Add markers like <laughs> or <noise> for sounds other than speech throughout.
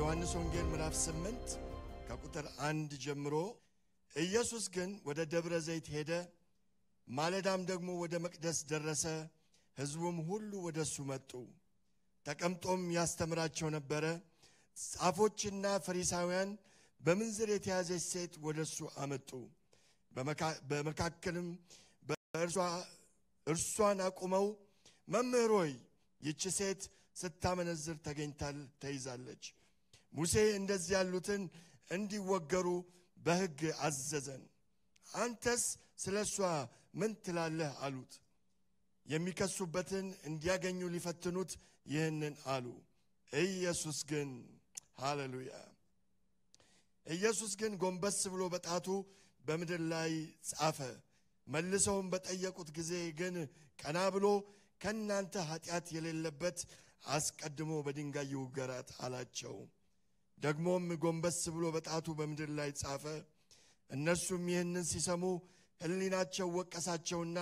የዮሐንስ ወንጌል ምዕራፍ 8 ከቁጥር አንድ ጀምሮ ኢየሱስ ግን ወደ ደብረ ዘይት ሄደ፣ ማለዳም ደግሞ ወደ መቅደስ ደረሰ። ሕዝቡም ሁሉ ወደ እሱ መጡ፣ ተቀምጦም ያስተምራቸው ነበረ። ጻፎችና ፈሪሳውያን በምንዝር የተያዘች ሴት ወደ እሱ አመጡ። በመካከልም እርሷን አቁመው መምህር ሆይ ይቺ ሴት ስታመነዝር ተገኝታል ተይዛለች። ሙሴ እንደዚህ ያሉትን እንዲወገሩ በሕግ አዘዘን። አንተስ ስለ እሷ ምን ትላለህ? አሉት። የሚከሱበትን እንዲያገኙ ሊፈትኑት ይህንን አሉ። ኢየሱስ ግን ሃሌሉያ! ኢየሱስ ግን ጎንበስ ብሎ በጣቱ በምድር ላይ ጻፈ። መልሰውም በጠየቁት ጊዜ ግን ቀና ብሎ ከእናንተ ኃጢአት የሌለበት አስቀድሞ በድንጋይ ይውገራት አላቸው። ደግሞም ጎንበስ ብሎ በጣቱ በምድር ላይ ጻፈ። እነርሱም ይህንን ሲሰሙ ሕሊናቸው ወቀሳቸውና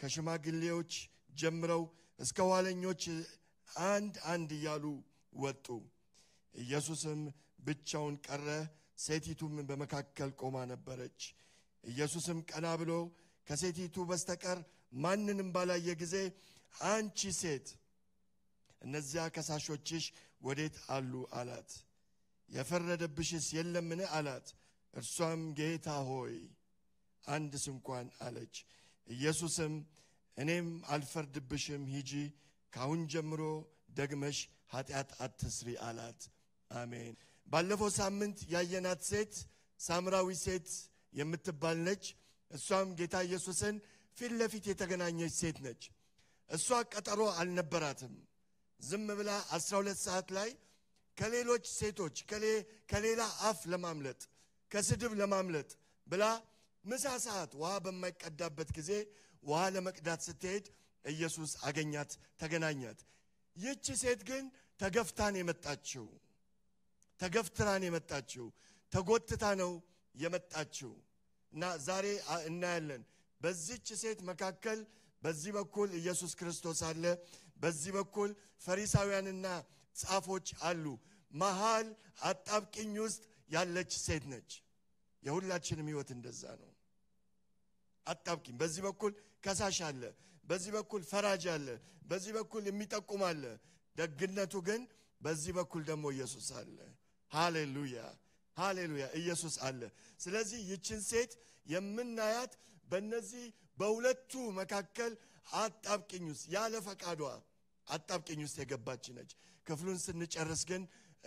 ከሽማግሌዎች ጀምረው እስከ ኋለኞች አንድ አንድ እያሉ ወጡ። ኢየሱስም ብቻውን ቀረ፣ ሴቲቱም በመካከል ቆማ ነበረች። ኢየሱስም ቀና ብሎ ከሴቲቱ በስተቀር ማንንም ባላየ ጊዜ አንቺ ሴት እነዚያ ከሳሾችሽ ወዴት አሉ? አላት። የፈረደብሽስ የለምን? አላት። እርሷም ጌታ ሆይ አንድ ስንኳን አለች። ኢየሱስም እኔም አልፈርድብሽም፣ ሂጂ፣ ካሁን ጀምሮ ደግመሽ ኃጢአት አትስሪ አላት። አሜን። ባለፈው ሳምንት ያየናት ሴት ሳምራዊ ሴት የምትባል ነች። እሷም ጌታ ኢየሱስን ፊት ለፊት የተገናኘች ሴት ነች። እሷ ቀጠሮ አልነበራትም። ዝም ብላ 12 ሰዓት ላይ ከሌሎች ሴቶች ከሌላ አፍ ለማምለጥ ከስድብ ለማምለጥ ብላ ምሳ ሰዓት ውሃ በማይቀዳበት ጊዜ ውሃ ለመቅዳት ስትሄድ ኢየሱስ አገኛት፣ ተገናኛት። ይህች ሴት ግን ተገፍታን የመጣችው ተገፍትራን የመጣችው ተጎትታ ነው የመጣችው። እና ዛሬ እናያለን። በዚች ሴት መካከል በዚህ በኩል ኢየሱስ ክርስቶስ አለ፣ በዚህ በኩል ፈሪሳውያንና ጻፎች አሉ። መሃል አጣብቅኝ ውስጥ ያለች ሴት ነች። የሁላችንም ሕይወት እንደዛ ነው። አጣብቅኝ። በዚህ በኩል ከሳሽ አለ፣ በዚህ በኩል ፈራጅ አለ፣ በዚህ በኩል የሚጠቁም አለ። ደግነቱ ግን በዚህ በኩል ደግሞ ኢየሱስ አለ። ሃሌሉያ ሃሌሉያ! ኢየሱስ አለ። ስለዚህ ይችን ሴት የምናያት በእነዚህ በሁለቱ መካከል አጣብቅኝ ውስጥ ያለ ፈቃዷ አጣብቅኝ ውስጥ የገባች ነች። ክፍሉን ስንጨርስ ግን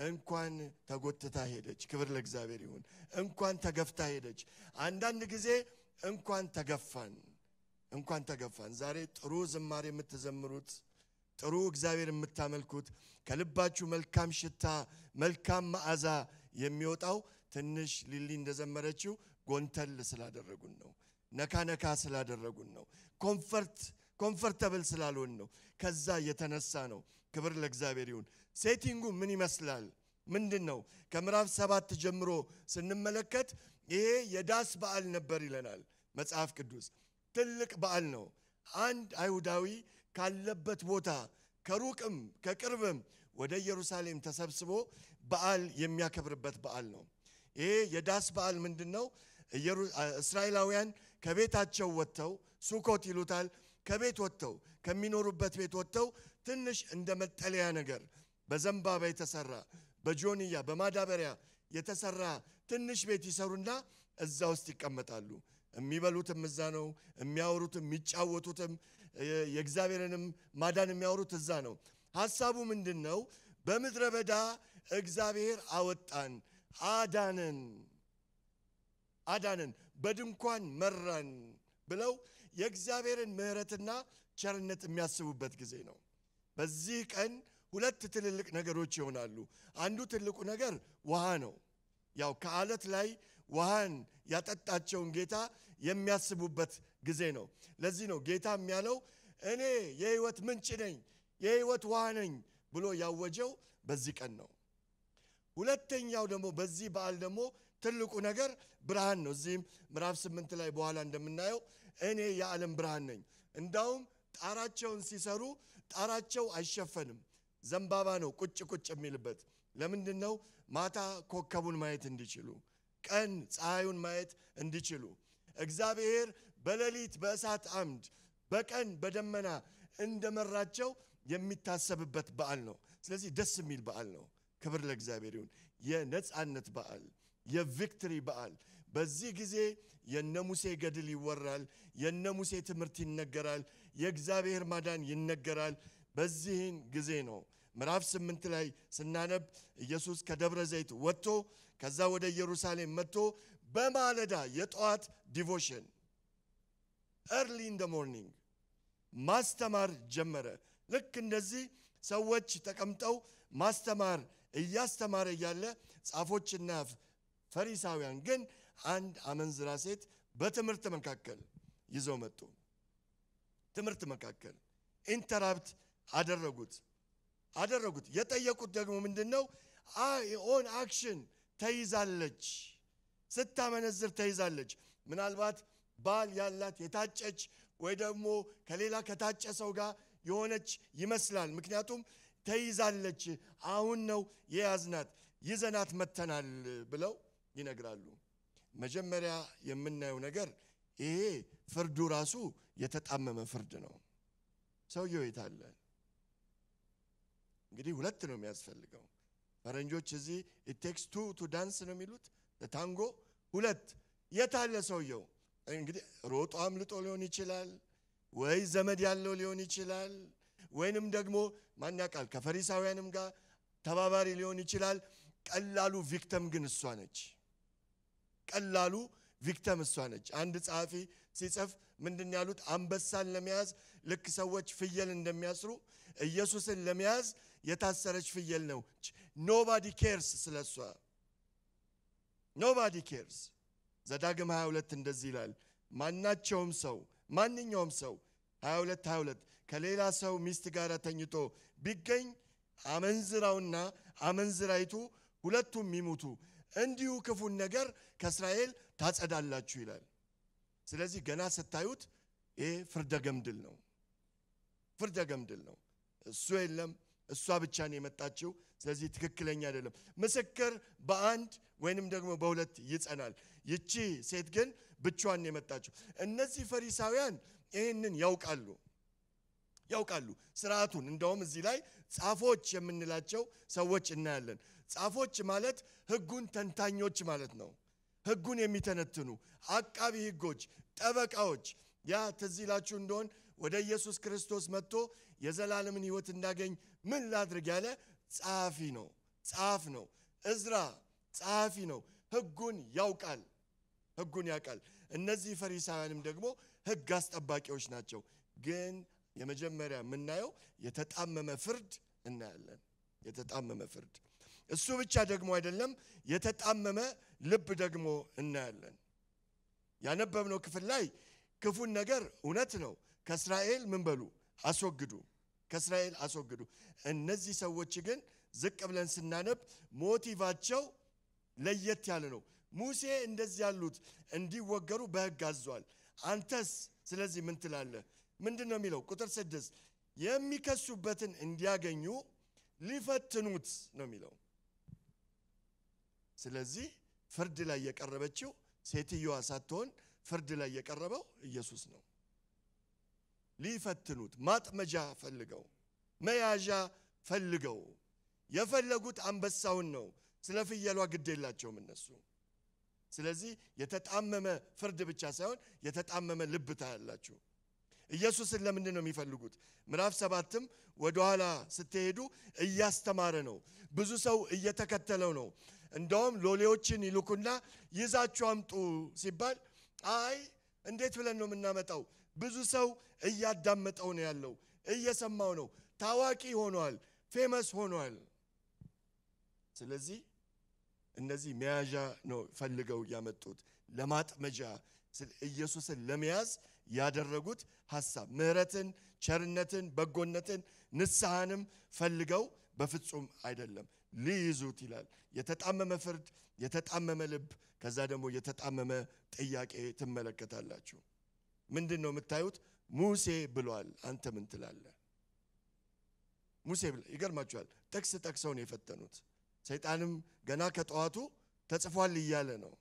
እንኳን ተጎትታ ሄደች። ክብር ለእግዚአብሔር ይሁን። እንኳን ተገፍታ ሄደች። አንዳንድ ጊዜ እንኳን ተገፋን፣ እንኳን ተገፋን። ዛሬ ጥሩ ዝማሬ የምትዘምሩት ጥሩ እግዚአብሔር የምታመልኩት ከልባችሁ መልካም ሽታ መልካም መዓዛ የሚወጣው ትንሽ ሊሊ እንደዘመረችው ጎንተል ስላደረጉን ነው። ነካ ነካ ስላደረጉን ነው። comfort comfortable ስላልሆን ነው። ከዛ የተነሳ ነው። ክብር ለእግዚአብሔር ይሁን። ሴቲንጉ ምን ይመስላል? ምንድን ነው? ከምዕራፍ ሰባት ጀምሮ ስንመለከት ይሄ የዳስ በዓል ነበር ይለናል መጽሐፍ ቅዱስ። ትልቅ በዓል ነው። አንድ አይሁዳዊ ካለበት ቦታ ከሩቅም ከቅርብም ወደ ኢየሩሳሌም ተሰብስቦ በዓል የሚያከብርበት በዓል ነው። ይሄ የዳስ በዓል ምንድን ነው? እስራኤላውያን ከቤታቸው ወጥተው ሱኮት ይሉታል። ከቤት ወጥተው ከሚኖሩበት ቤት ወጥተው ትንሽ እንደ መጠለያ ነገር በዘንባባ የተሰራ በጆንያ በማዳበሪያ የተሰራ ትንሽ ቤት ይሰሩና እዛ ውስጥ ይቀመጣሉ። የሚበሉትም እዛ ነው። የሚያወሩትም የሚጫወቱትም የእግዚአብሔርንም ማዳን የሚያወሩት እዛ ነው። ሐሳቡ ምንድን ነው? በምድረ በዳ እግዚአብሔር አወጣን፣ አዳነን አዳነን በድንኳን መራን ብለው የእግዚአብሔርን ምሕረትና ቸርነት የሚያስቡበት ጊዜ ነው። በዚህ ቀን ሁለት ትልልቅ ነገሮች ይሆናሉ። አንዱ ትልቁ ነገር ውሃ ነው። ያው ከአለት ላይ ውሃን ያጠጣቸውን ጌታ የሚያስቡበት ጊዜ ነው። ለዚህ ነው ጌታም ያለው እኔ የሕይወት ምንጭ ነኝ፣ የሕይወት ውሃ ነኝ ብሎ ያወጀው በዚህ ቀን ነው። ሁለተኛው ደግሞ በዚህ በዓል ደግሞ ትልቁ ነገር ብርሃን ነው። እዚህም ምዕራፍ ስምንት ላይ በኋላ እንደምናየው እኔ የዓለም ብርሃን ነኝ። እንዳውም ጣራቸውን ሲሰሩ ጣራቸው አይሸፈንም፣ ዘንባባ ነው ቁጭ ቁጭ የሚልበት ለምንድን ነው? ማታ ኮከቡን ማየት እንዲችሉ፣ ቀን ፀሐዩን ማየት እንዲችሉ። እግዚአብሔር በሌሊት በእሳት አምድ በቀን በደመና እንደመራቸው የሚታሰብበት በዓል ነው። ስለዚህ ደስ የሚል በዓል ነው። ክብር ለእግዚአብሔር ይሁን። የነፃነት በዓል፣ የቪክትሪ በዓል። በዚህ ጊዜ የነ ሙሴ ገድል ይወራል። የነ ሙሴ ትምህርት ይነገራል። የእግዚአብሔር ማዳን ይነገራል። በዚህን ጊዜ ነው ምዕራፍ ስምንት ላይ ስናነብ ኢየሱስ ከደብረ ዘይት ወጥቶ ከዛ ወደ ኢየሩሳሌም መጥቶ በማለዳ የጠዋት devotion early in the morning ማስተማር ጀመረ። ልክ እንደዚህ ሰዎች ተቀምጠው ማስተማር እያስተማረ እያለ ጻፎችና ፈሪሳውያን ግን አንድ አመንዝራ ሴት በትምህርት መካከል ይዘው መጡ። ትምህርት መካከል interrupt አደረጉት አደረጉት። የጠየቁት ደግሞ ምንድን ነው? on action ተይዛለች፣ ስታመነዝር ተይዛለች። ምናልባት ባል ያላት የታጨች ወይ ደግሞ ከሌላ ከታጨ ሰው ጋር የሆነች ይመስላል። ምክንያቱም ተይዛለች፣ አሁን ነው የያዝናት፣ ይዘናት መጥተናል ብለው ይነግራሉ። መጀመሪያ የምናየው ነገር ይሄ ፍርዱ ራሱ የተጣመመ ፍርድ ነው። ሰውየው የት አለ? እንግዲህ ሁለት ነው የሚያስፈልገው። ፈረንጆች እዚህ takes two to dance ነው የሚሉት tango። ሁለት የት አለ ሰውየው? እንግዲህ ሮጦ አምልጦ ሊሆን ይችላል፣ ወይ ዘመድ ያለው ሊሆን ይችላል፣ ወይንም ደግሞ ማን ያውቃል ከፈሪሳውያንም ጋር ተባባሪ ሊሆን ይችላል። ቀላሉ victim ግን እሷ ነች። ቀላሉ victim እሷ ነች። አንድ ጸሐፊ ሲጽፍ ምንድን ያሉት አንበሳን ለመያዝ ልክ ሰዎች ፍየል እንደሚያስሩ ኢየሱስን ለመያዝ የታሰረች ፍየል ነው። nobody cares ስለ እሷ nobody cares። ዘዳግም 22 እንደዚህ ይላል፣ ማናቸውም ሰው ማንኛውም ሰው 22 22 ከሌላ ሰው ሚስት ጋር ተኝቶ ቢገኝ አመንዝራውና አመንዝራይቱ ሁለቱም ይሙቱ፣ እንዲሁ ክፉን ነገር ከእስራኤል ታጸዳላችሁ ይላል። ስለዚህ ገና ስታዩት ይሄ ፍርደ ገምድል ነው፣ ፍርደ ገምድል ነው። እሱ የለም እሷ ብቻ ነው የመጣችው። ስለዚህ ትክክለኛ አይደለም። ምስክር በአንድ ወይንም ደግሞ በሁለት ይጸናል። ይቺ ሴት ግን ብቻዋን ነው የመጣችው። እነዚህ ፈሪሳውያን ይህንን ያውቃሉ ያውቃሉ ስርዓቱን። እንደውም እዚህ ላይ ጻፎች የምንላቸው ሰዎች እናያለን። ጻፎች ማለት ሕጉን ተንታኞች ማለት ነው። ሕጉን የሚተነትኑ አቃቢ ሕጎች፣ ጠበቃዎች። ያ ትዝ እንደሆን ወደ ኢየሱስ ክርስቶስ መጥቶ የዘላለምን ሕይወት እንዳገኝ ምን ላድርግ ያለ ጸሐፊ ነው፣ ጸሐፍ ነው። እዝራ ጸሐፊ ነው። ሕጉን ያውቃል፣ ሕጉን ያውቃል። እነዚህ ፈሪሳውያንም ደግሞ ሕግ አስጠባቂዎች ናቸው። ግን የመጀመሪያ የምናየው የተጣመመ ፍርድ እናያለን። የተጣመመ ፍርድ እሱ ብቻ ደግሞ አይደለም፣ የተጣመመ ልብ ደግሞ እናያለን። ያነበብነው ክፍል ላይ ክፉን ነገር እውነት ነው ከእስራኤል ምን በሉ አስወግዱ፣ ከእስራኤል አስወግዱ። እነዚህ ሰዎች ግን ዝቅ ብለን ስናነብ ሞቲቫቸው ለየት ያለ ነው። ሙሴ እንደዚህ ያሉት እንዲወገሩ በሕግ አዟል። አንተስ ስለዚህ ምን ትላለህ? ምንድን ነው የሚለው? ቁጥር ስድስት የሚከሱበትን እንዲያገኙ ሊፈትኑት ነው የሚለው። ስለዚህ ፍርድ ላይ የቀረበችው ሴትዮዋ ሳትሆን ፍርድ ላይ የቀረበው ኢየሱስ ነው። ሊፈትኑት ማጥመጃ ፈልገው መያዣ ፈልገው የፈለጉት አንበሳውን ነው። ስለ ፍየሏ ግድ የላቸውም እነሱ። ስለዚህ የተጣመመ ፍርድ ብቻ ሳይሆን የተጣመመ ልብ ታያላችሁ። ኢየሱስን ለምንድን ነው የሚፈልጉት? ምዕራፍ ሰባትም ወደኋላ ስትሄዱ እያስተማረ ነው። ብዙ ሰው እየተከተለው ነው። እንደውም ሎሌዎችን ይልኩና ይዛችሁ አምጡ ሲባል አይ እንዴት ብለን ነው የምናመጣው? ብዙ ሰው እያዳመጠው ነው ያለው፣ እየሰማው ነው። ታዋቂ ሆኗል፣ ፌመስ ሆኗል። ስለዚህ እነዚህ መያዣ ነው ፈልገው ያመጡት ለማጥመጃ ኢየሱስን ለመያዝ ያደረጉት ሐሳብ ምሕረትን፣ ቸርነትን፣ በጎነትን፣ ንስሐንም ፈልገው በፍጹም አይደለም ሊይዙት ይላል። የተጣመመ ፍርድ፣ የተጣመመ ልብ፣ ከዛ ደግሞ የተጣመመ ጥያቄ ትመለከታላችሁ። ምንድን ነው የምታዩት? ሙሴ ብሏል። አንተ ምን ትላለህ? ሙሴ ብሏል። ይገርማችኋል። ጥቅስ ጠቅሰው ነው የፈተኑት። ሰይጣንም ገና ከጠዋቱ ተጽፏል እያለ ነው።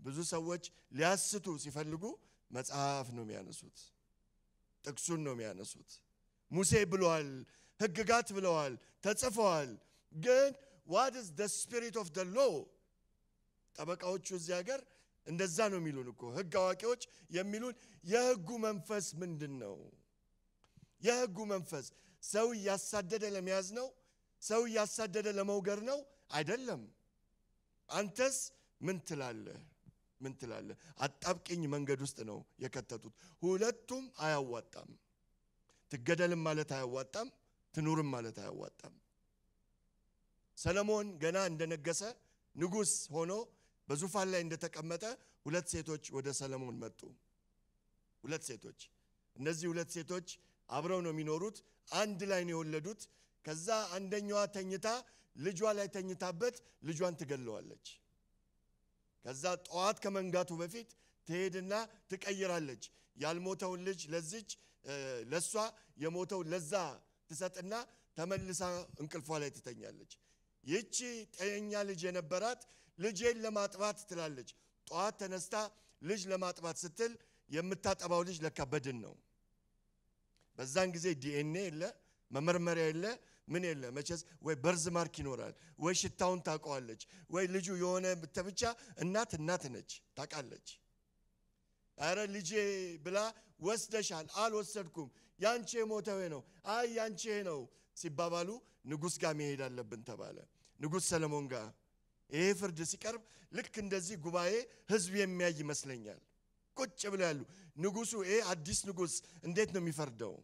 ብዙ ሰዎች ሊያስቱ ሲፈልጉ መጽሐፍ ነው የሚያነሱት፣ ጥቅሱን ነው የሚያነሱት። ሙሴ ብለዋል፣ ሕግጋት ብለዋል፣ ተጽፈዋል። ግን what is the spirit of the law? ጠበቃዎቹ እዚህ ሀገር እንደዛ ነው የሚሉን እኮ ሕግ አዋቂዎች የሚሉን የሕጉ መንፈስ ምንድን ነው? የሕጉ መንፈስ ሰው እያሳደደ ለመያዝ ነው? ሰው እያሳደደ ለመውገር ነው? አይደለም። አንተስ ምን ትላለህ? ምን ትላለህ? አጣብቂኝ መንገድ ውስጥ ነው የከተቱት። ሁለቱም አያዋጣም። ትገደልም ማለት አያዋጣም፣ ትኑርም ማለት አያዋጣም። ሰለሞን ገና እንደነገሰ ንጉሥ ሆኖ በዙፋን ላይ እንደተቀመጠ ሁለት ሴቶች ወደ ሰለሞን መጡ። ሁለት ሴቶች። እነዚህ ሁለት ሴቶች አብረው ነው የሚኖሩት፣ አንድ ላይ ነው የወለዱት። ከዛ አንደኛዋ ተኝታ ልጇ ላይ ተኝታበት ልጇን ትገለዋለች። ከዛ ጠዋት ከመንጋቱ በፊት ትሄድና ትቀይራለች። ያልሞተውን ልጅ ለዚች ለሷ የሞተውን ለዛ ትሰጥና ተመልሳ እንቅልፏ ላይ ትተኛለች። ይቺ ጤነኛ ልጅ የነበራት ልጄን ለማጥባት ትላለች። ጠዋት ተነስታ ልጅ ለማጥባት ስትል የምታጠባው ልጅ ለካ በድን ነው። በዛን ጊዜ ዲኤንኤ የለ፣ መመርመሪያ የለ፣ ምን የለ። መቼስ ወይ birthmark ይኖራል፣ ወይ ሽታውን ታውቀዋለች፣ ወይ ልጁ የሆነ ብቻ እናት እናት ነች ታውቃለች። አረ ልጄ ብላ ወስደሻል፣ አልወሰድኩም፣ ያንቺ የሞተው ነው፣ አይ ያንቺ ነው ሲባባሉ ንጉሥ ጋር መሄድ አለብን ተባለ። ንጉሥ ሰለሞን ጋር ይሄ ፍርድ ሲቀርብ ልክ እንደዚህ ጉባኤ ህዝብ የሚያይ ይመስለኛል። ቁጭ ብለው ያሉ ንጉሱ ይሄ አዲስ ንጉሥ እንዴት ነው የሚፈርደው?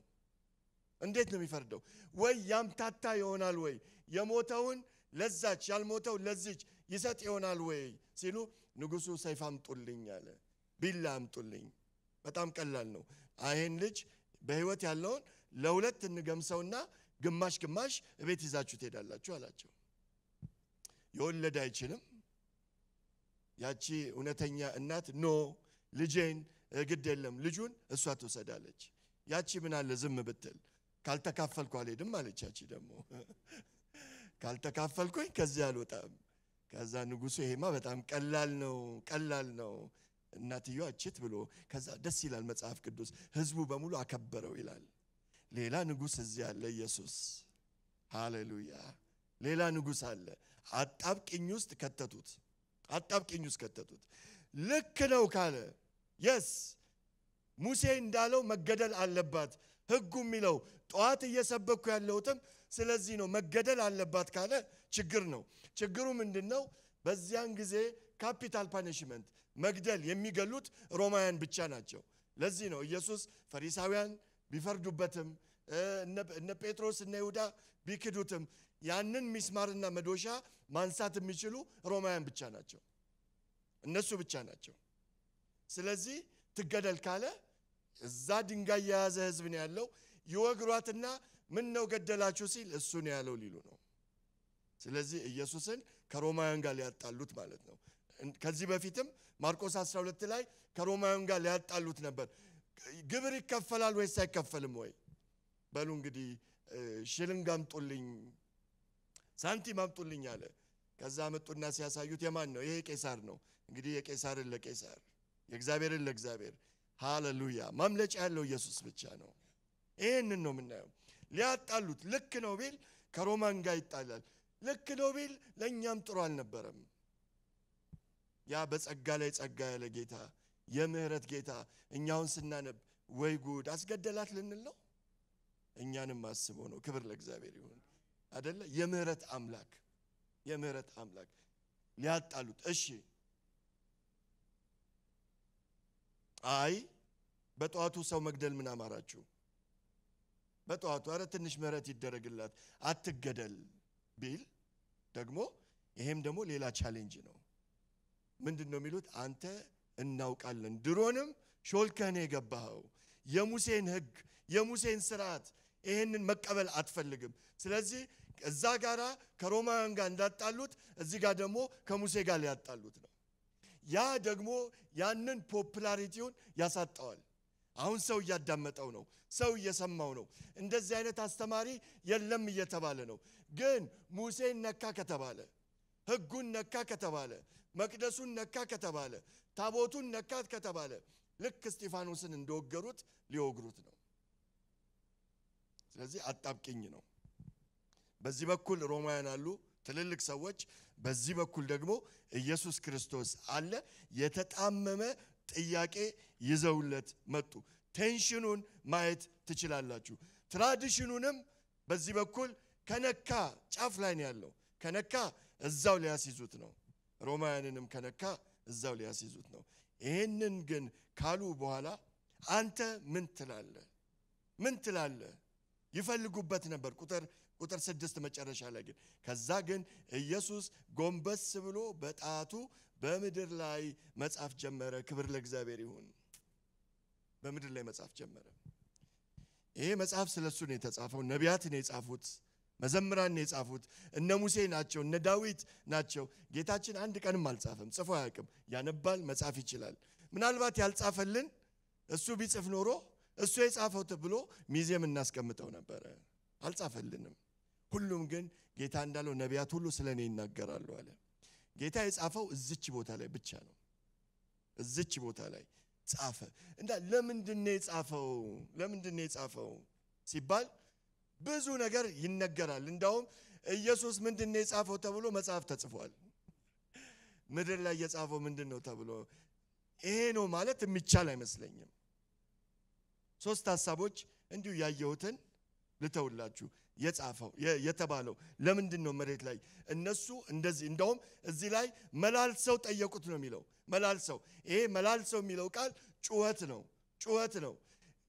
እንዴት ነው የሚፈርደው? ወይ ያምታታ ይሆናል ወይ የሞተውን ለዛች ያልሞተው ለዚች ይሰጥ ይሆናል ወይ ሲሉ ንጉሱ ሰይፍ አምጡልኝ አለ። ቢላ አምጡልኝ። በጣም ቀላል ነው። ይህን ልጅ በህይወት ያለውን ለሁለት እንገምሰውና ግማሽ ግማሽ እቤት ይዛችሁ ትሄዳላችሁ አላቸው። የወለደ አይችልም። ያቺ እውነተኛ እናት ኖ ልጄን ግድ የለም ልጁን እሷ ትውሰዳለች። ያቺ ምን አለ ዝም ብትል ካልተካፈልኩ አልሄድም አለች። ያቺ ደግሞ <laughs> ካልተካፈልኩኝ ከዚህ አልወጣም። ከዛ ንጉሱ ይሄማ በጣም ቀላል ነው ቀላል ነው እናትየዋ እችት ብሎ ከዛ ደስ ይላል መጽሐፍ ቅዱስ ህዝቡ በሙሉ አከበረው ይላል። ሌላ ንጉሥ እዚህ አለ ኢየሱስ። ሃሌሉያ! ሌላ ንጉሥ አለ። አጣብቅኝ ውስጥ ከተቱት። አጣብቅኝ ውስጥ ከተቱት። ልክ ነው ካለ የስ ሙሴ እንዳለው መገደል አለባት ህጉ የሚለው ጠዋት እየሰበኩ ያለሁትም ስለዚህ ነው መገደል አለባት ካለ ችግር ነው። ችግሩ ምንድን ነው? በዚያን ጊዜ capital punishment መግደል የሚገሉት ሮማውያን ብቻ ናቸው። ለዚህ ነው ኢየሱስ ፈሪሳውያን ቢፈርዱበትም እነ ጴጥሮስ እነ ይሁዳ ቢክዱትም ያንን ሚስማርና መዶሻ ማንሳት የሚችሉ ሮማውያን ብቻ ናቸው። እነሱ ብቻ ናቸው። ስለዚህ ትገደል ካለ እዛ ድንጋይ የያዘ ህዝብ ነው ያለው። ይወግሯትና ምን ነው ገደላችሁ ሲል እሱ ነው ያለው ሊሉ ነው። ስለዚህ ኢየሱስን ከሮማውያን ጋር ሊያጣሉት ማለት ነው። ከዚህ በፊትም ማርቆስ 12 ላይ ከሮማውያን ጋር ሊያጣሉት ነበር። ግብር ይከፈላል ወይስ አይከፈልም ወይ? በሉ እንግዲህ ሽልንግ አምጡልኝ፣ ሳንቲም አምጡልኝ አለ። ከዛ መጡና ሲያሳዩት የማን ነው? ይሄ ቄሳር ነው። እንግዲህ የቄሳርን ለቄሳር የእግዚአብሔርን ለእግዚአብሔር። ሃሌሉያ! ማምለጫ ያለው ኢየሱስ ብቻ ነው። ይህንን ነው የምናየው። ሊያጣሉት ልክ ነው ቢል ከሮማን ጋር ይጣላል። ልክ ነው ቢል ለእኛም ጥሩ አልነበረም። ያ በጸጋ ላይ ጸጋ ያለ ጌታ የምህረት ጌታ እኛውን ስናነብ ወይ ጉድ አስገደላት ልንል ነው። እኛንም አስቦ ነው። ክብር ለእግዚአብሔር ይሁን። አደለ? የምህረት አምላክ የምህረት አምላክ ሊያጣሉት። እሺ አይ በጠዋቱ ሰው መግደል ምን አማራችሁ? በጠዋቱ አረ ትንሽ ምህረት ይደረግላት አትገደል ቢል ደግሞ ይሄም ደግሞ ሌላ challenge ነው። ምንድን ነው የሚሉት? አንተ እናውቃለን፣ ድሮንም ሾልከህ ነው የገባኸው። የሙሴን ሕግ የሙሴን ስርዓት ይሄንን መቀበል አትፈልግም። ስለዚህ እዛ ጋራ ከሮማውያን ጋር እንዳጣሉት እዚህ ጋር ደግሞ ከሙሴ ጋር ሊያጣሉት ነው። ያ ደግሞ ያንን ፖፕላሪቲውን ያሳጠዋል። አሁን ሰው እያዳመጠው ነው። ሰው እየሰማው ነው። እንደዚህ አይነት አስተማሪ የለም እየተባለ ነው። ግን ሙሴን ነካ ከተባለ፣ ሕጉን ነካ ከተባለ፣ መቅደሱን ነካ ከተባለ፣ ታቦቱን ነካ ከተባለ ልክ እስጢፋኖስን እንደወገሩት ሊወግሩት ነው። ስለዚህ አጣብቂኝ ነው። በዚህ በኩል ሮማውያን አሉ ትልልቅ ሰዎች፣ በዚህ በኩል ደግሞ ኢየሱስ ክርስቶስ አለ። የተጣመመ ጥያቄ ይዘውለት መጡ። tension ኡን ማየት ትችላላችሁ። tradition ኡንም በዚህ በኩል ከነካ ጫፍ ላይ ነው ያለው። ከነካ እዛው ሊያስይዙት ነው። ሮማውያንንም ከነካ እዛው ሊያስይዙት ነው። ይህንን ግን ካሉ በኋላ አንተ ምን ትላለህ? ምን ትላለህ? ይፈልጉበት ነበር። ቁጥር ቁጥር ስድስት መጨረሻ ላይ ግን ከዛ ግን ኢየሱስ ጎንበስ ብሎ በጣቱ በምድር ላይ መጻፍ ጀመረ። ክብር ለእግዚአብሔር ይሁን። በምድር ላይ መጻፍ ጀመረ። ይሄ መጽሐፍ ስለ እሱ ነው የተጻፈው። ነቢያት ነው የጻፉት፣ መዘምራን የጻፉት። እነ ሙሴ ናቸው፣ እነ ዳዊት ናቸው። ጌታችን አንድ ቀንም አልጻፈም፣ ጽፎ አያውቅም። ያነባል፣ መጻፍ ይችላል። ምናልባት ያልጻፈልን እሱ ቢጽፍ ኖሮ እሱ የጻፈው ተብሎ ሚዜም እናስቀምጠው ነበረ። አልጻፈልንም። ሁሉም ግን ጌታ እንዳለው ነቢያት ሁሉ ስለ እኔ ይናገራሉ አለ። ጌታ የጻፈው እዝች ቦታ ላይ ብቻ ነው። እዝች ቦታ ላይ ጻፈ። እና ለምንድን የጻፈው? ለምንድን የጻፈው ሲባል ብዙ ነገር ይነገራል። እንዳውም ኢየሱስ ምንድን ነው የጻፈው ተብሎ መጽሐፍ ተጽፏል። ምድር ላይ የጻፈው ምንድን ነው ተብሎ ይሄ ነው ማለት የሚቻል አይመስለኝም። ሶስት ሀሳቦች እንዲሁ ያየሁትን ልተውላችሁ። የጻፈው የተባለው ለምንድን ነው መሬት ላይ እነሱ እንደዚህ እንደውም እዚህ ላይ መላልሰው ጠየቁት ነው የሚለው መላልሰው ይሄ መላልሰው የሚለው ቃል ጩኸት ነው ጩኸት ነው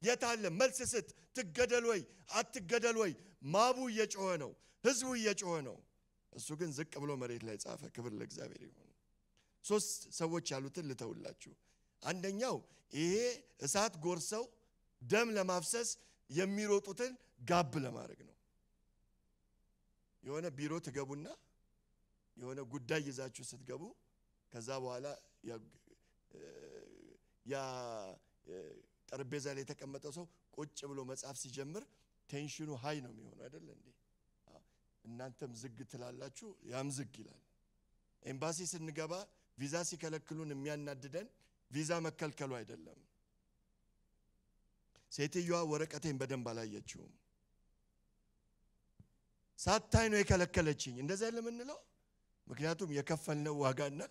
የታለ መልስ ስጥ። ትገደል ወይ? አትገደል ወይ? ማቡ እየጮኸ ነው። ህዝቡ እየጮኸ ነው። እሱ ግን ዝቅ ብሎ መሬት ላይ ጻፈ። ክብር ለእግዚአብሔር ይሁን። ሶስት ሰዎች ያሉትን ልተውላችሁ። አንደኛው ይሄ እሳት ጎርሰው ደም ለማፍሰስ የሚሮጡትን ጋብ ለማድረግ ነው። የሆነ ቢሮ ትገቡና የሆነ ጉዳይ ይዛችሁ ስትገቡ ከዛ በኋላ ጠረጴዛ ላይ የተቀመጠው ሰው ቁጭ ብሎ መጽሐፍ ሲጀምር tension ኑ high ነው የሚሆነው አይደለ እንዴ? እናንተም ዝግ ትላላችሁ፣ ያም ዝግ ይላል። ኤምባሲ ስንገባ ቪዛ ሲከለክሉን የሚያናድደን ቪዛ መከልከሉ አይደለም። ሴትዮዋ ወረቀቴን በደንብ አላየችውም። ሳታይ ነው የከለከለችኝ። እንደዛ ለምንለው ምክንያቱም የከፈልነው ዋጋና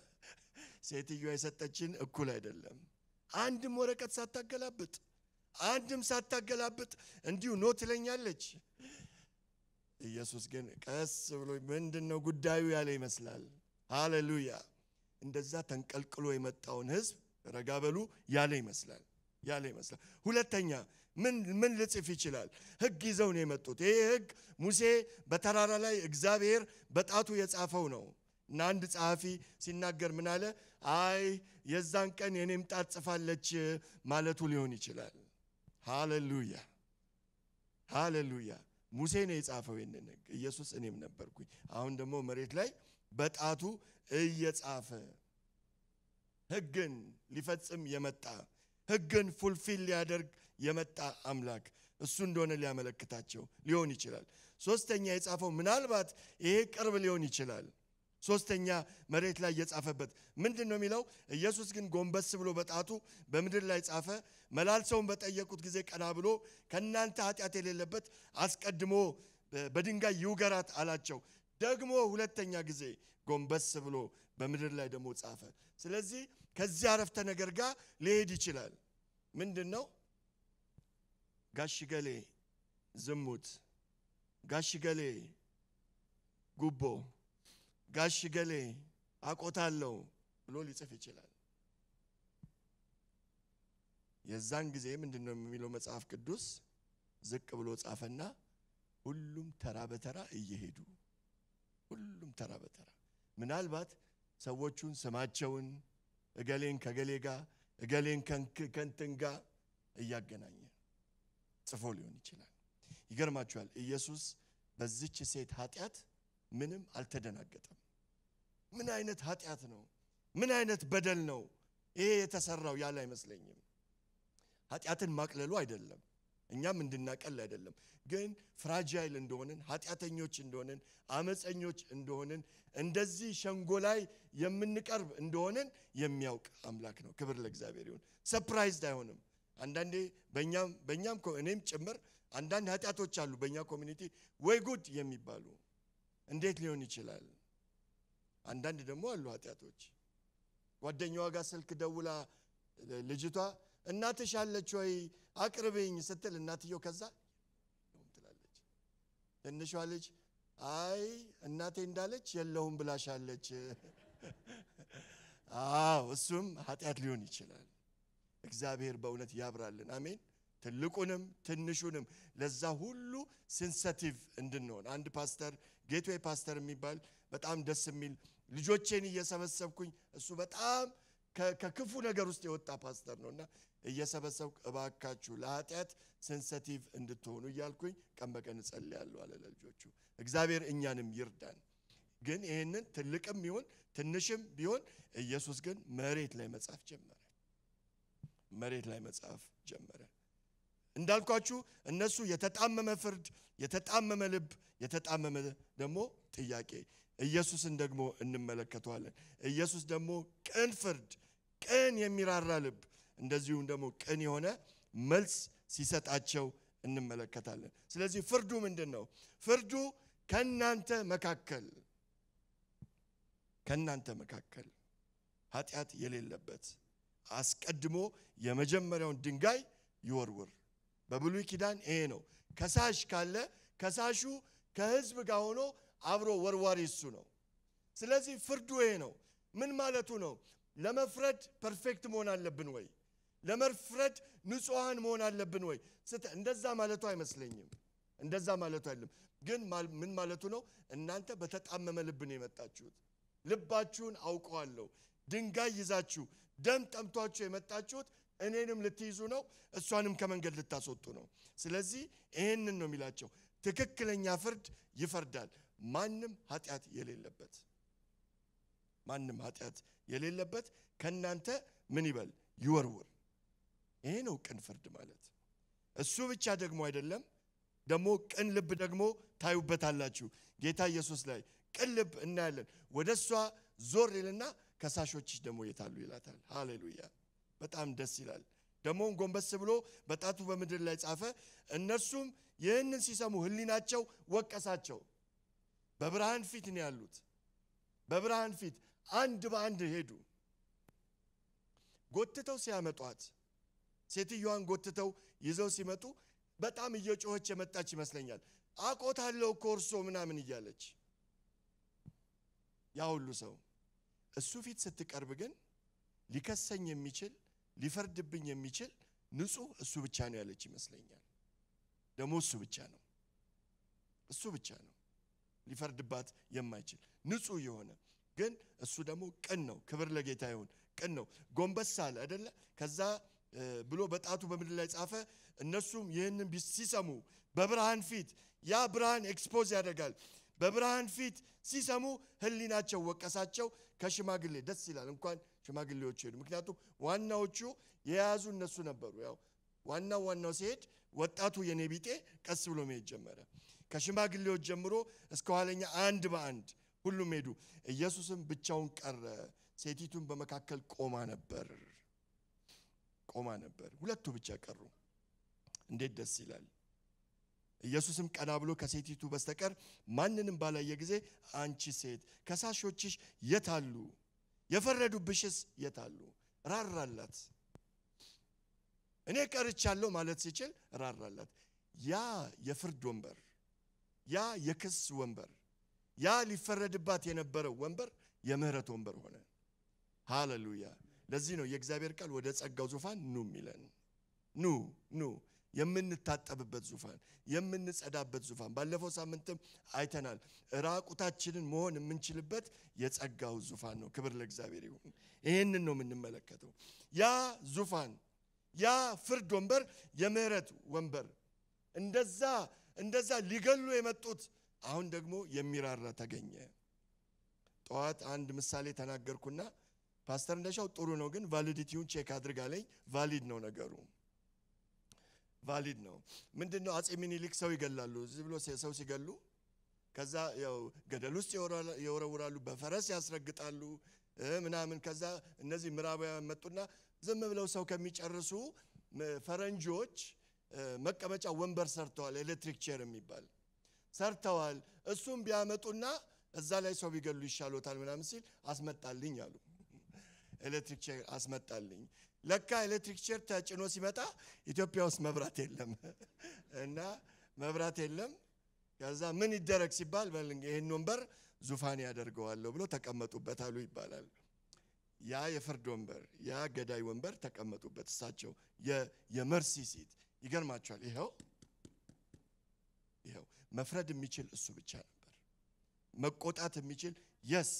ሴትዮዋ የሰጠችን እኩል አይደለም። አንድም ወረቀት ሳታገላብጥ አንድም ሳታገላብጥ እንዲሁ ኖ ትለኛለች። ኢየሱስ ግን ቀስ ብሎ ምንድን ነው ጉዳዩ ያለ ይመስላል። ሃሌሉያ! እንደዛ ተንቀልቅሎ የመጣውን ሕዝብ ረጋ በሉ ያለ ይመስላል ያለ ይመስላል። ሁለተኛ ምን ምን ልጽፍ ይችላል? ሕግ ይዘው ነው የመጡት። ይሄ ሕግ ሙሴ በተራራ ላይ እግዚአብሔር በጣቱ የጻፈው ነው እና አንድ ጸሐፊ ሲናገር ምን አለ? አይ የዛን ቀን የኔም ጣት ጽፋለች ማለቱ ሊሆን ይችላል። ሃሌሉያ ሃሌሉያ። ሙሴ ነው የጻፈው ይህንን ሕግ። ኢየሱስ እኔም ነበርኩኝ። አሁን ደግሞ መሬት ላይ በጣቱ እየጻፈ ሕግን ሊፈጽም የመጣ ሕግን ፉልፊል ሊያደርግ የመጣ አምላክ እሱ እንደሆነ ሊያመለክታቸው ሊሆን ይችላል። ሶስተኛ የጻፈው ምናልባት ይሄ ቅርብ ሊሆን ይችላል። ሶስተኛ መሬት ላይ የጻፈበት ምንድን ነው የሚለው? ኢየሱስ ግን ጎንበስ ብሎ በጣቱ በምድር ላይ ጻፈ። መላልሰውን በጠየቁት ጊዜ ቀና ብሎ ከእናንተ ኃጢአት የሌለበት አስቀድሞ በድንጋይ ይውገራት አላቸው። ደግሞ ሁለተኛ ጊዜ ጎንበስ ብሎ በምድር ላይ ደግሞ ጻፈ። ስለዚህ ከዚህ አረፍተ ነገር ጋር ሊሄድ ይችላል። ምንድን ነው? ጋሽ ገሌ ዝሙት፣ ጋሽ ገሌ ጉቦ፣ ጋሽ ገሌ አቆታለሁ ብሎ ሊጽፍ ይችላል። የዛን ጊዜ ምንድን ነው የሚለው መጽሐፍ ቅዱስ? ዝቅ ብሎ ጻፈና ሁሉም ተራ በተራ እየሄዱ ሁሉም ተራ በተራ ምናልባት ሰዎቹን ስማቸውን እገሌን ከገሌ ጋር እገሌን ከንትን ጋር እያገናኘ ጽፎ ሊሆን ይችላል። ይገርማችኋል። ኢየሱስ በዚች ሴት ኃጢአት ምንም አልተደናገጠም። ምን አይነት ኃጢአት ነው? ምን አይነት በደል ነው ይሄ የተሰራው ያለ አይመስለኝም። ኃጢአትን ማቅለሉ አይደለም፣ እኛም እንድናቀል አይደለም። ግን fragile እንደሆንን ኃጢአተኞች እንደሆንን አመፀኞች እንደሆንን እንደዚህ ሸንጎ ላይ የምንቀርብ እንደሆንን የሚያውቅ አምላክ ነው። ክብር ለእግዚአብሔር ይሁን። surprised አይሆንም። አንዳንዴ በእኛም እኔም ጭምር አንዳንድ ኃጢአቶች አሉ በእኛ community ወይ ጉድ የሚባሉ እንዴት ሊሆን ይችላል? አንዳንድ ደግሞ አሉ ኃጢአቶች ጓደኛዋ ጋር ስልክ ደውላ ልጅቷ እናትሽ አለች ወይ አቅርብኝ ስትል እናትየው ከዛ ትላለች። ትንሿ ልጅ አይ እናቴ እንዳለች የለውም ብላሻለች። አዎ እሱም ኃጢአት ሊሆን ይችላል። እግዚአብሔር በእውነት ያብራልን። አሜን። ትልቁንም ትንሹንም ለዛ ሁሉ sensitive እንድንሆን አንድ ፓስተር ጌትዌይ ፓስተር የሚባል በጣም ደስ የሚል ልጆቼን እየሰበሰብኩኝ እሱ በጣም ከክፉ ነገር ውስጥ የወጣ ፓስተር ነው እና እየሰበሰብኩ እባካችሁ ለኃጢአት sensitive እንድትሆኑ እያልኩኝ ቀን በቀን እጸልያለሁ አለ ለልጆቹ። እግዚአብሔር እኛንም ይርዳን። ግን ይህንን ትልቅም ይሁን ትንሽም ቢሆን ኢየሱስ ግን መሬት ላይ መጻፍ ጀመረ። መሬት ላይ መጻፍ ጀመረ። እንዳልኳችሁ እነሱ የተጣመመ ፍርድ፣ የተጣመመ ልብ፣ የተጣመመ ደግሞ ጥያቄ። ኢየሱስን ደግሞ እንመለከተዋለን። ኢየሱስ ደግሞ ቅን ፍርድ፣ ቅን የሚራራ ልብ፣ እንደዚሁም ደግሞ ቅን የሆነ መልስ ሲሰጣቸው እንመለከታለን። ስለዚህ ፍርዱ ምንድን ነው? ፍርዱ ከእናንተ መካከል ከእናንተ መካከል ኃጢአት የሌለበት አስቀድሞ የመጀመሪያውን ድንጋይ ይወርውር። በብሉይ ኪዳን ይሄ ነው። ከሳሽ ካለ ከሳሹ ከሕዝብ ጋር ሆኖ አብሮ ወርዋሪ እሱ ነው። ስለዚህ ፍርዱ ይሄ ነው። ምን ማለቱ ነው? ለመፍረድ perfect መሆን አለብን ወይ? ለመፍረድ ንጹሐን መሆን አለብን ወይ? እንደዛ ማለቱ አይመስለኝም። እንደዛ ማለቱ አይደለም። ግን ምን ማለቱ ነው? እናንተ በተጣመመ ልብ ነው የመጣችሁት። ልባችሁን አውቀዋለሁ። ድንጋይ ይዛችሁ ደም ጠምቷችሁ የመጣችሁት እኔንም ልትይዙ ነው፣ እሷንም ከመንገድ ልታስወጡ ነው። ስለዚህ ይህንን ነው የሚላቸው። ትክክለኛ ፍርድ ይፈርዳል። ማንም ኃጢአት የሌለበት ማንም ኃጢአት የሌለበት ከእናንተ ምን ይበል ይወርውር። ይሄ ነው ቅን ፍርድ ማለት። እሱ ብቻ ደግሞ አይደለም፣ ደግሞ ቅን ልብ ደግሞ ታዩበታላችሁ። ጌታ ኢየሱስ ላይ ቅን ልብ እናያለን። ወደ እሷ ዞር ይልና ከሳሾችሽ ደግሞ የታሉ ይላታል። ሃሌሉያ! በጣም ደስ ይላል። ደግሞም ጎንበስ ብሎ በጣቱ በምድር ላይ ጻፈ። እነርሱም ይህንን ሲሰሙ ሕሊናቸው ወቀሳቸው። በብርሃን ፊት ነው ያሉት። በብርሃን ፊት አንድ በአንድ ሄዱ። ጎትተው ሲያመጧት ሴትዮዋን ጎትተው ይዘው ሲመጡ በጣም እየጮኸች የመጣች ይመስለኛል። አቆታለሁ እኮ እርሶ ምናምን እያለች ያ ሁሉ ሰው እሱ ፊት ስትቀርብ ግን ሊከሰኝ የሚችል ሊፈርድብኝ የሚችል ንጹሕ እሱ ብቻ ነው ያለች ይመስለኛል። ደግሞ እሱ ብቻ ነው እሱ ብቻ ነው ሊፈርድባት የማይችል ንጹሕ የሆነ ግን እሱ ደግሞ ቅን ነው። ክብር ለጌታ ይሁን። ቅን ነው። ጎንበስ አለ አይደለ? ከዛ ብሎ በጣቱ በምድር ላይ ጻፈ። እነሱም ይህንን ሲሰሙ በብርሃን ፊት ያ ብርሃን expose ያደርጋል። በብርሃን ፊት ሲሰሙ ሕሊናቸው ወቀሳቸው። ከሽማግሌ ደስ ይላል። እንኳን ሽማግሌዎቹ ሄዱ። ምክንያቱም ዋናዎቹ የያዙ እነሱ ነበሩ። ያው ዋናው ዋናው ሲሄድ ወጣቱ የኔ ቢጤ ቀስ ብሎ መሄድ ጀመረ። ከሽማግሌዎች ጀምሮ እስከ ኋለኛ አንድ በአንድ ሁሉም ሄዱ። ኢየሱስም ብቻውን ቀረ። ሴቲቱን በመካከል ቆማ ነበር ቆማ ነበር። ሁለቱ ብቻ ቀሩ። እንዴት ደስ ይላል! ኢየሱስም ቀና ብሎ ከሴቲቱ በስተቀር ማንንም ባላየ ጊዜ አንቺ ሴት ከሳሾችሽ የት አሉ? የፈረዱብሽስ የት አሉ? ራራላት። እኔ ቀርቻለሁ ማለት ሲችል ራራላት። ያ የፍርድ ወንበር፣ ያ የክስ ወንበር፣ ያ ሊፈረድባት የነበረው ወንበር የምህረት ወንበር ሆነ። ሃሌሉያ! ለዚህ ነው የእግዚአብሔር ቃል ወደ ጸጋው ዙፋን ኑ የሚለን። ኑ ኑ የምንታጠብበት ዙፋን፣ የምንጸዳበት ዙፋን። ባለፈው ሳምንትም አይተናል። ራቁታችንን መሆን የምንችልበት የጸጋው ዙፋን ነው። ክብር ለእግዚአብሔር ይሁን። ይህንን ነው የምንመለከተው። ያ ዙፋን፣ ያ ፍርድ ወንበር፣ የምህረት ወንበር እንደዛ እንደዛ ሊገሉ የመጡት አሁን ደግሞ የሚራራ ተገኘ። ጠዋት አንድ ምሳሌ ተናገርኩና ፓስተር እንደሻው ጥሩ ነው ግን validity ውን check አድርግ valid ነው ነገሩ። valid ነው። ምንድን ነው አጼ ሚኒሊክ ሰው ይገላሉ። እዚህ ብሎ ሰው ሲገሉ ከዛ ያው ገደል ውስጥ ይወረውራሉ፣ በፈረስ ያስረግጣሉ ምናምን። ከዛ እነዚህ ምዕራባውያን መጡና ዝም ብለው ሰው ከሚጨርሱ ፈረንጆች መቀመጫ ወንበር ሰርተዋል፣ electric chair የሚባል ሰርተዋል። እሱም ቢያመጡና እዛ ላይ ሰው ቢገሉ ይሻሎታል ምናምን ሲል አስመጣልኝ አሉ። electric chair አስመጣልኝ። ለካ electric chair ተጭኖ ሲመጣ ኢትዮጵያ ውስጥ መብራት የለም <laughs> እና መብራት የለም። ከዛ ምን ይደረግ ሲባል ይህን ወንበር ዙፋን ያደርገዋለሁ ብሎ ተቀመጡበት አሉ ይባላል። ያ የፍርድ ወንበር ያ ገዳይ ወንበር ተቀመጡበት እሳቸው የመርሲ ሲት ይገርማቸዋል። ይኸው ይኸው መፍረድ የሚችል እሱ ብቻ ነበር። መቆጣት የሚችል የስ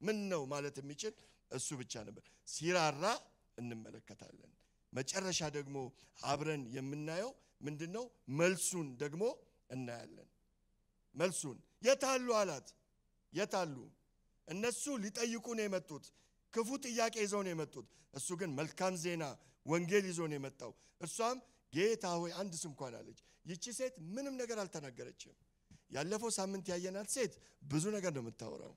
ምን ነው ማለት የሚችል እሱ ብቻ ነበር። ሲራራ እንመለከታለን። መጨረሻ ደግሞ አብረን የምናየው ምንድን ነው? መልሱን ደግሞ እናያለን። መልሱን የታሉ አላት። የታሉ? እነሱ ሊጠይቁ ነው የመጡት። ክፉ ጥያቄ ይዘው ነው የመጡት። እሱ ግን መልካም ዜና ወንጌል ይዞ ነው የመጣው። እርሷም ጌታ ሆይ አንድስ እንኳን አለች። ይቺ ሴት ምንም ነገር አልተናገረችም። ያለፈው ሳምንት ያየናት ሴት ብዙ ነገር ነው የምታወራው።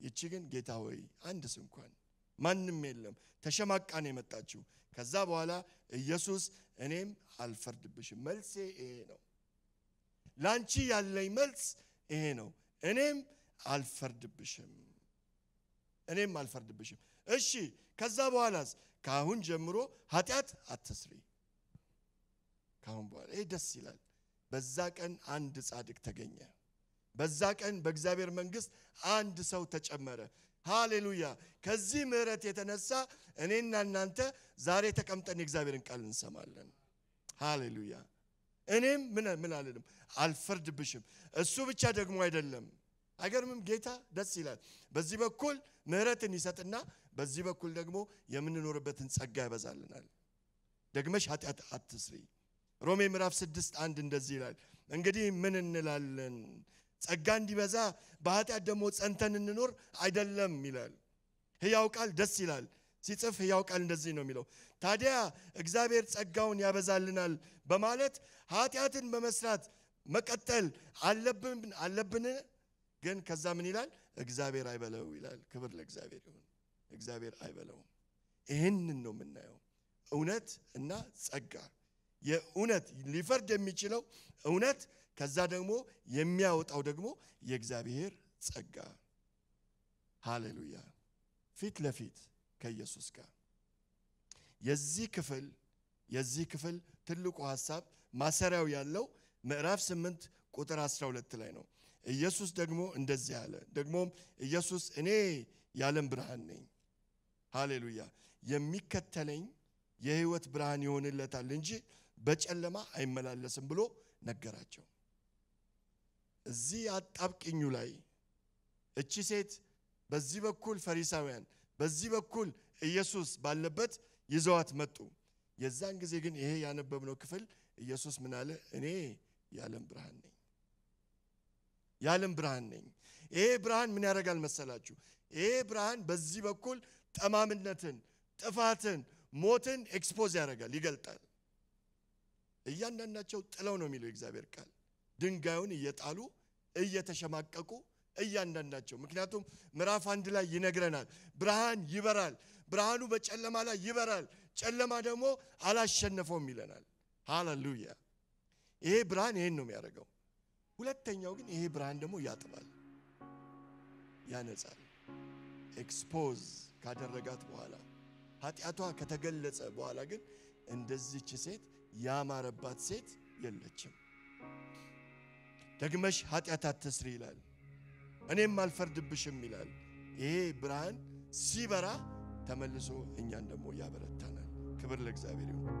ይቺ ግን ጌታ ሆይ አንድስ እንኳን ማንም የለም። ተሸማቃ ነው የመጣችው። ከዛ በኋላ ኢየሱስ እኔም አልፈርድብሽም፣ መልሴ ይሄ ነው። ላንቺ ያለኝ መልስ ይሄ ነው። እኔም አልፈርድብሽም፣ እኔም አልፈርድብሽም። እሺ ከዛ በኋላስ ከአሁን ጀምሮ ኃጢአት አትስሪ። ከአሁን በኋላ ይህ ደስ ይላል። በዛ ቀን አንድ ጻድቅ ተገኘ። በዛ ቀን በእግዚአብሔር መንግሥት አንድ ሰው ተጨመረ። ሃሌሉያ! ከዚህ ምሕረት የተነሳ እኔና እናንተ ዛሬ ተቀምጠን የእግዚአብሔርን ቃል እንሰማለን። ሃሌሉያ! እኔም ምን አልልም አልፈርድብሽም። እሱ ብቻ ደግሞ አይደለም። አይገርምም? ጌታ ደስ ይላል። በዚህ በኩል ምሕረትን ይሰጥና በዚህ በኩል ደግሞ የምንኖርበትን ጸጋ ያበዛልናል። ደግመሽ ኃጢአት አትስሪ። ሮሜ ምዕራፍ ስድስት አንድ እንደዚህ ይላል፣ እንግዲህ ምን እንላለን? ጸጋ እንዲበዛ በኃጢአት ደግሞ ጸንተን እንኖር አይደለም ይላል። ሕያው ቃል ደስ ይላል ሲጽፍ ሕያው ቃል እንደዚህ ነው የሚለው፣ ታዲያ እግዚአብሔር ጸጋውን ያበዛልናል በማለት ኃጢአትን በመስራት መቀጠል አለብን አለብን? ግን ከዛ ምን ይላል? እግዚአብሔር አይበለው ይላል። ክብር ለእግዚአብሔር ይሁን። እግዚአብሔር አይበለውም። ይህንን ነው የምናየው፣ እውነት እና ጸጋ። የእውነት ሊፈርድ የሚችለው እውነት፣ ከዛ ደግሞ የሚያወጣው ደግሞ የእግዚአብሔር ጸጋ። ሃሌሉያ! ፊት ለፊት ከኢየሱስ ጋር የዚህ ክፍል የዚህ ክፍል ትልቁ ሐሳብ ማሰሪያው ያለው ምዕራፍ 8 ቁጥር 12 ላይ ነው። ኢየሱስ ደግሞ እንደዚህ አለ። ደግሞም ኢየሱስ እኔ የዓለም ብርሃን ነኝ፣ ሃሌሉያ፣ የሚከተለኝ የሕይወት ብርሃን ይሆንለታል እንጂ በጨለማ አይመላለስም ብሎ ነገራቸው። እዚህ አጣብቅኙ ላይ እቺ ሴት በዚህ በኩል ፈሪሳውያን፣ በዚህ በኩል ኢየሱስ ባለበት ይዘዋት መጡ። የዛን ጊዜ ግን ይሄ ያነበብነው ክፍል ኢየሱስ ምን አለ? እኔ የዓለም ብርሃን ነኝ የዓለም ብርሃን ነኝ። ይሄ ብርሃን ምን ያደርጋል መሰላችሁ? ይሄ ብርሃን በዚህ በኩል ጠማምነትን፣ ጥፋትን፣ ሞትን expose ያደርጋል፣ ይገልጣል። እያንዳንዳቸው ጥለው ነው የሚለው የእግዚአብሔር ቃል ድንጋዩን እየጣሉ እየተሸማቀቁ እያንዳንዳቸው። ምክንያቱም ምዕራፍ አንድ ላይ ይነግረናል፣ ብርሃን ይበራል፣ ብርሃኑ በጨለማ ላይ ይበራል፣ ጨለማ ደግሞ አላሸነፈውም ይለናል። ሃሌሉያ! ይሄ ብርሃን ይሄን ነው የሚያደርገው። ሁለተኛው ግን ይሄ ብርሃን ደግሞ ያጥባል፣ ያነጻል። expose ካደረጋት በኋላ ኃጢአቷ ከተገለጸ በኋላ ግን እንደዚች ሴት ያማረባት ሴት የለችም። ደግመሽ ኃጢአት አትስሪ ይላል፣ እኔም አልፈርድብሽም ይላል። ይሄ ብርሃን ሲበራ ተመልሶ እኛን ደግሞ ያበረታናል። ክብር ለእግዚአብሔር ይሁን።